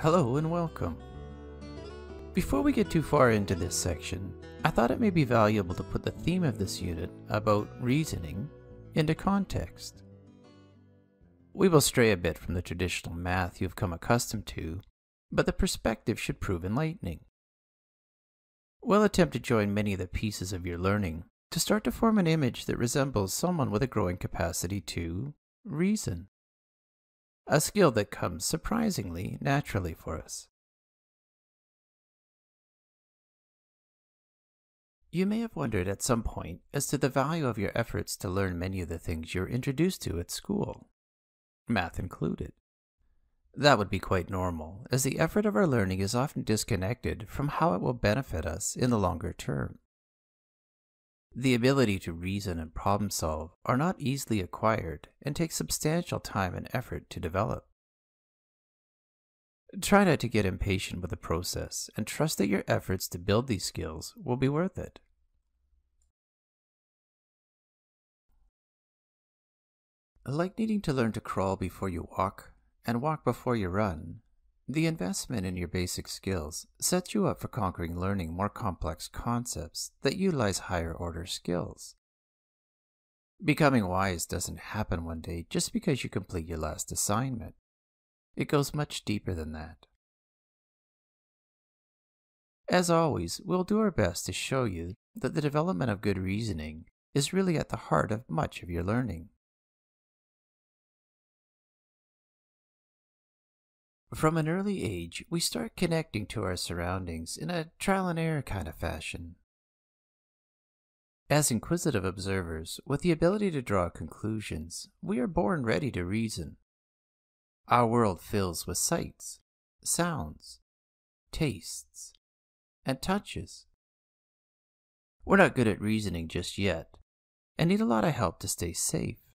Hello and welcome. Before we get too far into this section, I thought it may be valuable to put the theme of this unit about reasoning into context. We will stray a bit from the traditional math you've come accustomed to, but the perspective should prove enlightening. We'll attempt to join many of the pieces of your learning to start to form an image that resembles someone with a growing capacity to reason a skill that comes surprisingly naturally for us. You may have wondered at some point as to the value of your efforts to learn many of the things you're introduced to at school, math included. That would be quite normal, as the effort of our learning is often disconnected from how it will benefit us in the longer term. The ability to reason and problem solve are not easily acquired and take substantial time and effort to develop. Try not to get impatient with the process and trust that your efforts to build these skills will be worth it. Like needing to learn to crawl before you walk and walk before you run, the investment in your basic skills sets you up for conquering learning more complex concepts that utilize higher order skills. Becoming wise doesn't happen one day just because you complete your last assignment. It goes much deeper than that. As always, we'll do our best to show you that the development of good reasoning is really at the heart of much of your learning. From an early age, we start connecting to our surroundings in a trial and error kind of fashion. As inquisitive observers, with the ability to draw conclusions, we are born ready to reason. Our world fills with sights, sounds, tastes, and touches. We're not good at reasoning just yet, and need a lot of help to stay safe.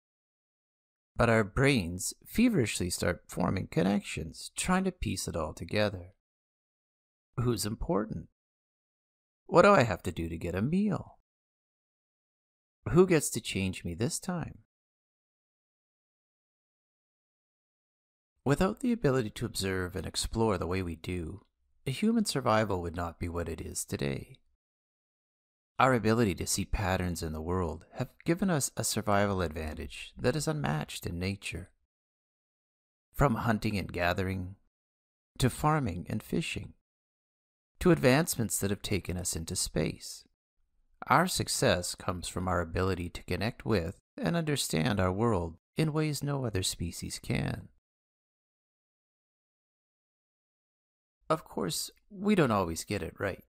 But our brains feverishly start forming connections, trying to piece it all together. Who's important? What do I have to do to get a meal? Who gets to change me this time? Without the ability to observe and explore the way we do, human survival would not be what it is today. Our ability to see patterns in the world have given us a survival advantage that is unmatched in nature. From hunting and gathering, to farming and fishing, to advancements that have taken us into space. Our success comes from our ability to connect with and understand our world in ways no other species can. Of course, we don't always get it right.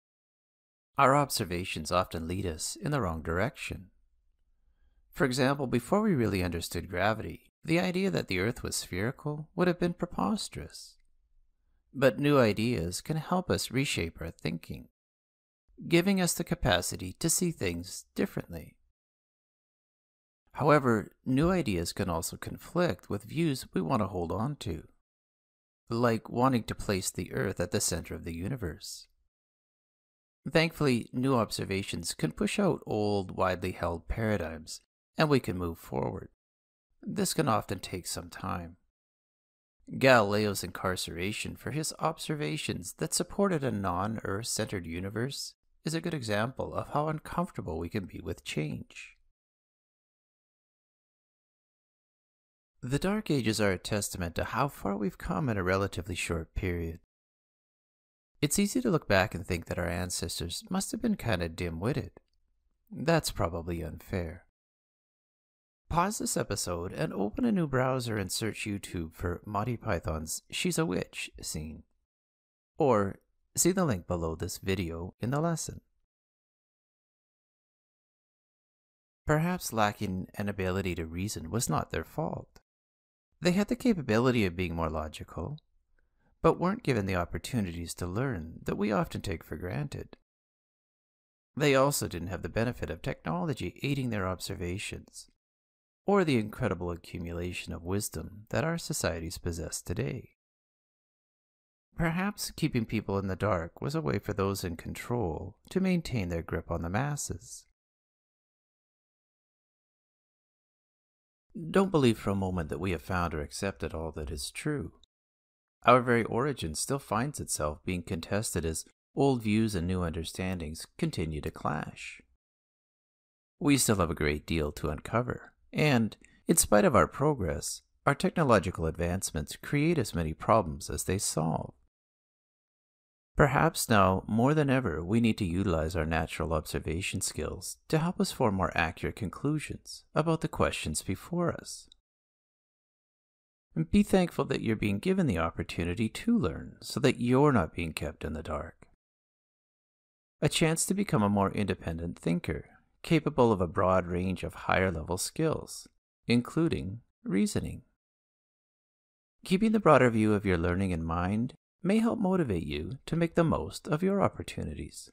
Our observations often lead us in the wrong direction. For example, before we really understood gravity, the idea that the Earth was spherical would have been preposterous. But new ideas can help us reshape our thinking, giving us the capacity to see things differently. However, new ideas can also conflict with views we want to hold on to, like wanting to place the Earth at the center of the universe. Thankfully, new observations can push out old, widely held paradigms, and we can move forward. This can often take some time. Galileo's incarceration for his observations that supported a non Earth centered universe is a good example of how uncomfortable we can be with change. The Dark Ages are a testament to how far we've come in a relatively short period. It's easy to look back and think that our ancestors must have been kind of dim witted. That's probably unfair. Pause this episode and open a new browser and search YouTube for Monty Python's She's a Witch scene. Or see the link below this video in the lesson. Perhaps lacking an ability to reason was not their fault. They had the capability of being more logical, but weren't given the opportunities to learn that we often take for granted. They also didn't have the benefit of technology aiding their observations, or the incredible accumulation of wisdom that our societies possess today. Perhaps keeping people in the dark was a way for those in control to maintain their grip on the masses. Don't believe for a moment that we have found or accepted all that is true. Our very origin still finds itself being contested as old views and new understandings continue to clash. We still have a great deal to uncover, and, in spite of our progress, our technological advancements create as many problems as they solve. Perhaps now, more than ever, we need to utilize our natural observation skills to help us form more accurate conclusions about the questions before us. And be thankful that you're being given the opportunity to learn so that you're not being kept in the dark. A chance to become a more independent thinker, capable of a broad range of higher level skills, including reasoning. Keeping the broader view of your learning in mind may help motivate you to make the most of your opportunities.